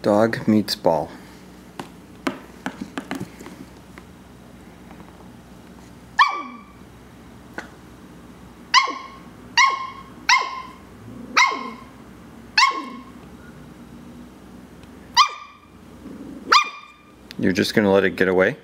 Dog meets ball. You're just going to let it get away?